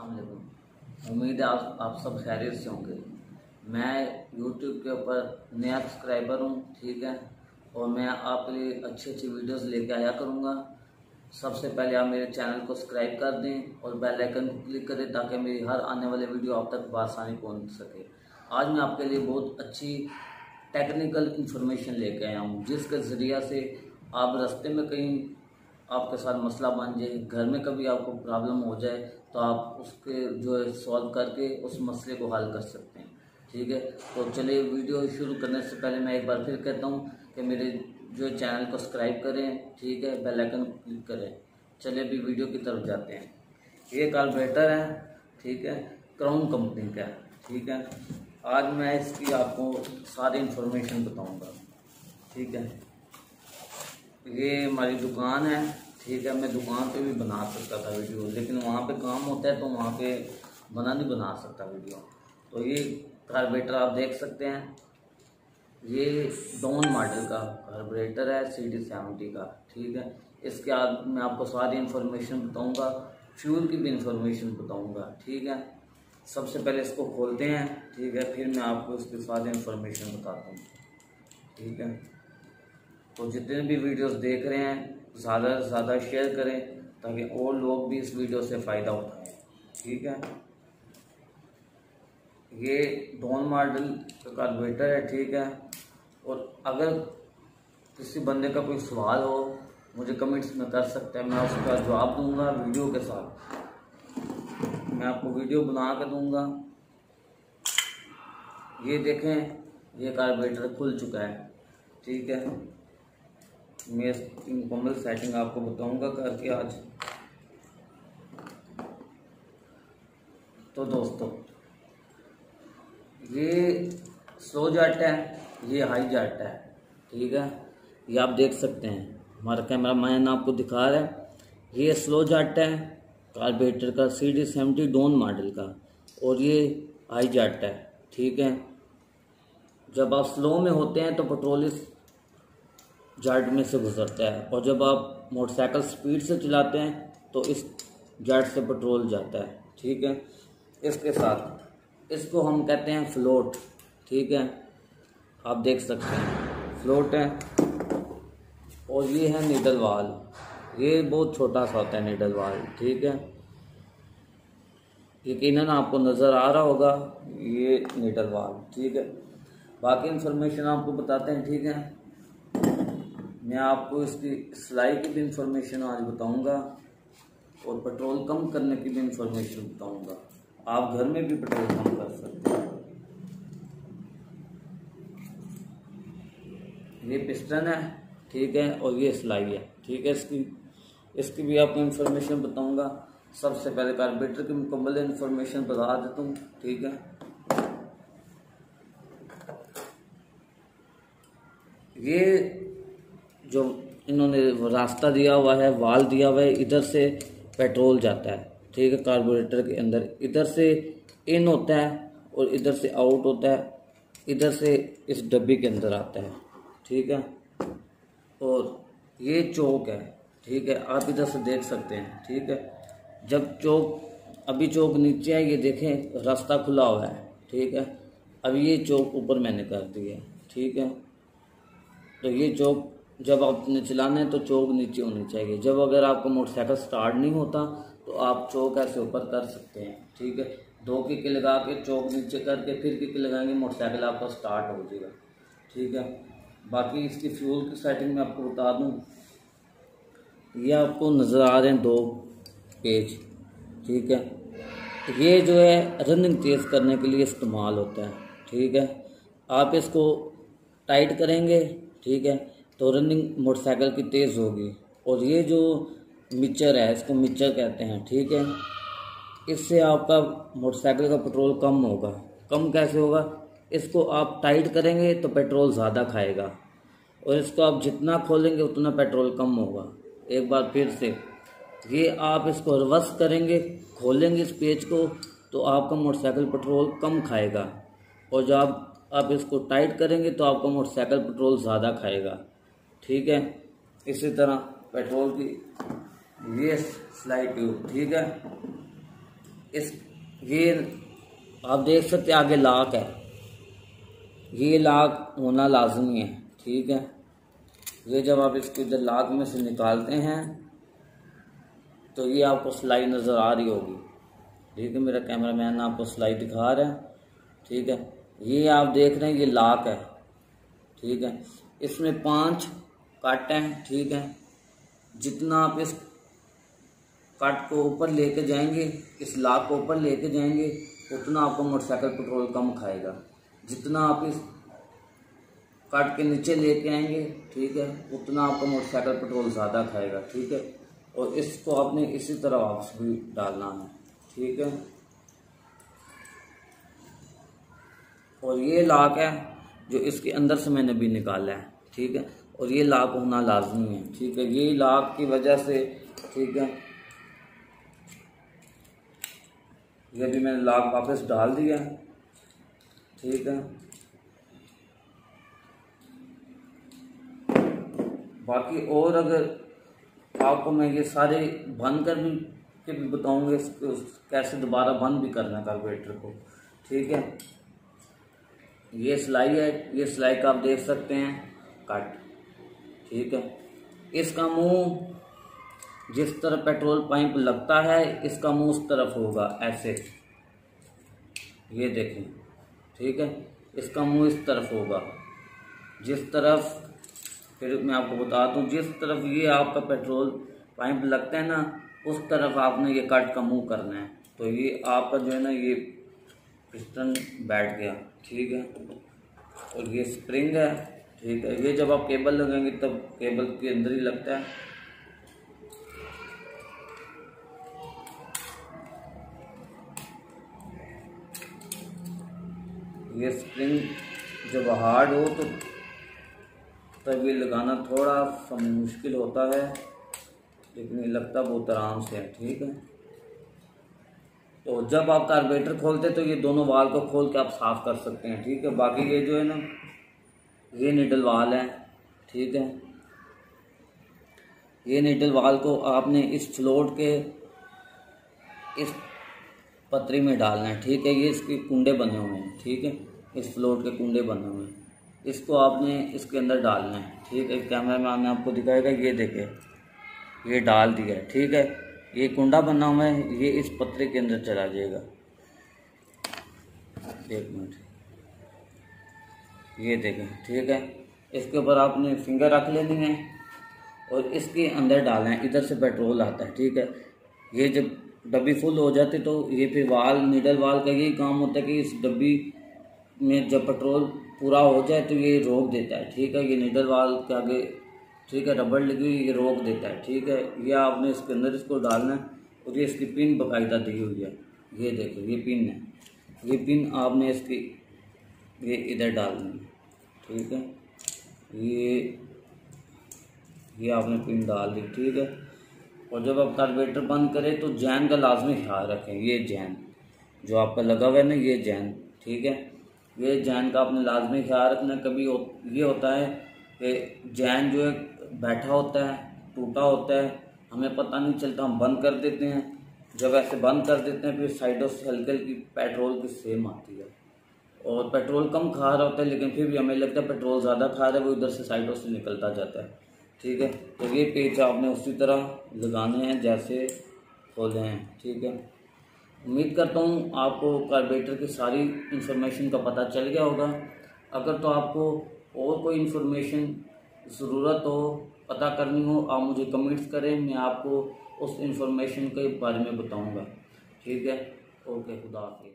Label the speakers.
Speaker 1: अस्सलाम उम्मीद है आप आप सब खैरियत से होंगे। मैं यूट्यूब के ऊपर नया सब्सक्राइबर हूँ, ठीक है? और मैं आपके लिए अच्छी अच्छी वीडियोस लेके आया करूँगा। सबसे पहले आप मेरे चैनल को सब्सक्राइब कर दें और बेल आइकन को क्लिक करें ताकि मेरी हर आने वाले वीडियो आप तक बसानी पहुँच सके। आज मैं आपके लिए बहुत अच्छी टेक्निकल इन्फॉर्मेशन लेके आया हूँ, जिसके ज़रिए से आप रास्ते में कहीं आपके साथ मसला बन जाए, घर में कभी आपको प्रॉब्लम हो जाए तो आप उसके जो है सॉल्व करके उस मसले को हल कर सकते हैं। ठीक है? तो चलिए वीडियो शुरू करने से पहले मैं एक बार फिर कहता हूँ कि मेरे जो चैनल को सब्सक्राइब करें, ठीक है? बेल आइकन क्लिक करें। चलिए अभी वीडियो की तरफ़ जाते हैं। ये कार्बोरेटर है, ठीक है? क्राउन कंपनी का है ठीक है? आज मैं इसकी आपको सारी इन्फॉर्मेशन बताऊँगा। ठीक है? ये हमारी दुकान है। ठीक है मैं दुकान पे भी बना सकता था वीडियो, लेकिन वहाँ पे काम होता है तो वहाँ पे बना, नहीं बना सकता वीडियो। तो ये कार्बोरेटर आप देख सकते हैं। ये डोन मॉडल का कार्बोरेटर है सी डी सेवेंटी का, ठीक है। इसके बाद मैं आपको सारी इन्फॉर्मेशन बताऊँगा फ्यूल की भी इन्फॉर्मेशन बताऊँगा, ठीक है। सबसे पहले इसको खोलते हैं, ठीक है, फिर मैं आपको इसकी सारी इन्फॉर्मेशन बताता हूँ, ठीक है। तो जितने भी वीडियोस देख रहे हैं ज़्यादा से ज़्यादा शेयर करें ताकि और लोग भी इस वीडियो से फ़ायदा उठाएँ। ठीक है? ये डॉन मॉडल का कार्बोरेटर है, ठीक है? और अगर किसी बंदे का कोई सवाल हो, मुझे कमेंट्स में कर सकते हैं। मैं उसका जवाब दूँगा वीडियो के साथ। मैं आपको वीडियो बना कर दूँगा। ये देखें, ये कार्बोरेटर खुल चुका है। ठीक है? मैं इसकी मुकम्मल सेटिंग आपको बताऊँगा करके आज। तो दोस्तों, ये स्लो जाट है, ये हाई जाट है, ठीक है? ये आप देख सकते हैं, हमारा कैमरा मैन आपको दिखा रहा है। ये स्लो जाट है कार्बेटर का C D seventy Dawn model का, और ये हाई जाट है, ठीक है? जब आप स्लो में होते हैं तो पेट्रोल इस जाट में से गुजरता है और जब आप मोटरसाइकिल स्पीड से चलाते हैं तो इस जाट से पेट्रोल जाता है, ठीक है? इसके साथ, इसको हम कहते हैं फ्लोट, ठीक है? आप देख सकते हैं, फ्लोट है और ये है नीडल वाल ये बहुत छोटा सा होता है नीडल वाल ठीक है? यकीनन आपको नज़र आ रहा होगा, ये नीडल वाल ठीक है? बाकी इन्फॉर्मेशन आपको बताते हैं, ठीक है? मैं आपको इसकी सिलाई की भी इंफॉर्मेशन आज बताऊँगा और पेट्रोल कम करने की भी इंफॉर्मेशन बताऊँगा। आप घर में भी पेट्रोल कम कर सकते हैं। ये पिस्टन है, ठीक है, और ये सिलाई है, ठीक है इसकी। इसकी भी आपको इन्फॉर्मेशन बताऊँगा। सबसे पहले कार्बोरेटर की मुकम्मल इन्फॉर्मेशन बता देता हूँ, ठीक है। ये जो इन्होंने रास्ता दिया हुआ है, वाल दिया हुआ है, इधर से पेट्रोल जाता है, ठीक है, कार्बोरेटर के अंदर। इधर से इन होता है और इधर से आउट होता है, इधर से इस डब्बी के अंदर आता है, ठीक है? और ये चौक है, ठीक है, आप इधर से देख सकते हैं, ठीक है? जब चौक, अभी चौक नीचे है, ये देखें, रास्ता खुला हुआ है, ठीक है? अब ये चौक ऊपर मैंने कर दिया ठीक है? तो ये चौक जब आपने चलाना है तो चौक नीचे होनी चाहिए। जब अगर आपका मोटरसाइकिल स्टार्ट नहीं होता तो आप चौक ऐसे ऊपर कर सकते हैं, ठीक है? दो किक लगा के चौक नीचे करके फिर किक लगाएँगे, मोटरसाइकिल आपका स्टार्ट हो जाएगा, ठीक है? बाकी इसकी फ्यूल की सेटिंग में आपको बता दूँ। ये आपको नज़र आ रहे हैं दो पेज ठीक है? ये जो है रनिंग तेज़ करने के लिए इस्तेमाल होता है, ठीक है? आप इसको टाइट करेंगे, ठीक है? तो रनिंग मोटरसाइकिल की तेज़ होगी। और ये जो मिक्चर है, इसको मिक्चर कहते हैं, ठीक है? इससे आपका मोटरसाइकिल का पेट्रोल कम होगा। कम कैसे होगा? इसको आप टाइट करेंगे तो पेट्रोल ज़्यादा खाएगा। और इसको आप जितना खोलेंगे, उतना पेट्रोल कम होगा। एक बार फिर से, ये आप इसको रिवर्स करेंगे, खोलेंगे इस पेज को तो आपका मोटरसाइकिल पेट्रोल कम खाएगा। और जब आप आप इसको टाइट करेंगे तो आपका मोटरसाइकिल पेट्रोल ज़्यादा खाएगा। ठीक है? इसी तरह पेट्रोल की ये स्लाइड ट्यूब, ठीक है? इस ये आप देख सकते आगे लाक है। ये लाक होना लाजमी है, ठीक है? ये जब आप इसको इधर लाक में से निकालते हैं तो ये आपको सिलाई नज़र आ रही होगी। ठीक है, मेरा कैमरा मैन आपको सिलाई दिखा रहा है, ठीक है? ये आप देख रहे हैं, ये लाक है, ठीक है? इसमें पाँच कट, ठीक है। जितना आप इस कट को ऊपर लेके जाएँगे, इस लाख को ऊपर लेके जाएँगे, उतना आपको मोटरसाइकिल पेट्रोल कम खाएगा। जितना आप इस कट के नीचे लेके आएँगे, ठीक है, उतना आपका मोटरसाइकिल पेट्रोल ज़्यादा खाएगा, ठीक है। और इसको आपने इसी तरह वापस भी डालना है, ठीक है। और ये लाख है, जो इसके अंदर से मैंने भी निकाला है, ठीक है। और ये लाक होना लाजमी है, ठीक है? ये लाक की वजह से, ठीक है? ये भी मैंने लाक वापस डाल दिया, ठीक है? बाकी और अगर आपको मैं ये सारे बंद कर भी, के भी बताऊँगे कैसे दोबारा बंद भी करना है कैलकुलेटर को, ठीक है? ये सिलाई है, ये सिलाई का आप देख सकते हैं कट ठीक है। इसका मुँह जिस तरह पेट्रोल पाइप लगता है, इसका मुँह उस तरफ़ होगा, ऐसे। ये देखें, ठीक है। इसका मुँह इस तरफ़ होगा। जिस तरफ़, फिर मैं आपको बता दूँ, जिस तरफ़ ये आपका पेट्रोल पाइप लगता है ना, उस तरफ़ आपने ये कट का मुँह करना है। तो ये आपका जो है ना, ये पिस्टन बैठ गया, ठीक है। और ये स्प्रिंग है ठीक है, ये जब आप केबल लगाएँगे तब केबल के अंदर ही लगता है। ये स्प्रिंग जब हार्ड हो तो तब ये लगाना थोड़ा सा मुश्किल होता है, लेकिन ये लगता बहुत आराम से है, ठीक है। तो जब आप कार्बोरेटर खोलते हैं तो ये दोनों वाल को खोल के आप साफ़ कर सकते हैं, ठीक है। बाकी ये जो है ना ये निडल वाल है, ठीक है? ये निडल वाल को आपने इस फ्लोट के इस पतरी में डालना है, ठीक है? ये इसके कुंडे बने हुए हैं, ठीक है? इस फ्लोट के कुंडे बने हुए हैं। इसको आपने इसके अंदर डालना है, ठीक है? कैमरा मैन आपको दिखाएगा, ये देखे, ये डाल दिया है, ठीक है? ये कुंडा बना हुआ है, ये इस पत्रे के अंदर चला जाएगा। एक मिनट। ये देखें ठीक है? इसके ऊपर आपने फिंगर रख लेनी है और इसके अंदर डालना है। इधर से पेट्रोल आता है, ठीक है? ये जब डब्बी फुल हो जाती तो ये फिर वाल निडल वाल का यही काम होता है कि इस डब्बी में जब पेट्रोल पूरा हो जाए तो ये रोक देता है, ठीक है? ये निडल वाल के आगे, ठीक है? रबड़ लगी हुई, ये रोक देता है, ठीक है? ये आपने इसके अंदर इसको डालना है और ये इसकी पिन बाकायदा दी हुई है। ये देखो ये पिन है। ये पिन आपने इसकी ये इधर डाल है ठीक है? ये ये आपने पिन डाल दी, ठीक है? और जब आप कार्बेटर बंद करें तो जैन का लाजमी ख्याल रखें, ये जैन। जो आपका लगा हुआ है ना, ये जैन, ठीक है? ये जैन का आपने लाजमी ख्याल रखना। कभी ये होता है कि जैन जो है, बैठा होता है, टूटा होता है, हमें पता नहीं चलता, हम बंद कर देते हैं। जब ऐसे बंद कर देते हैं, फिर साइडों से हल्के हल्की पेट्रोल की सेम आती है। और पेट्रोल कम खा रहा होता है, लेकिन फिर भी हमें लगता है पेट्रोल ज़्यादा खा रहा है, वो इधर से साइडों से निकलता जाता है। ठीक है? तो ये पेज आपने उसी तरह लगाने हैं, जैसे खोले हैं। ठीक है? उम्मीद करता हूँ आपको कार्बेटर की सारी इंफॉर्मेशन का पता चल गया होगा। अगर तो आपको और कोई इंफॉर्मेशन ज़रूरत हो, पता करनी हो, आप मुझे कमेंट्स करें, मैं आपको उस इंफॉर्मेशन के बारे में बताऊँगा। ठीक है? ओके, खुदा हाफिज़।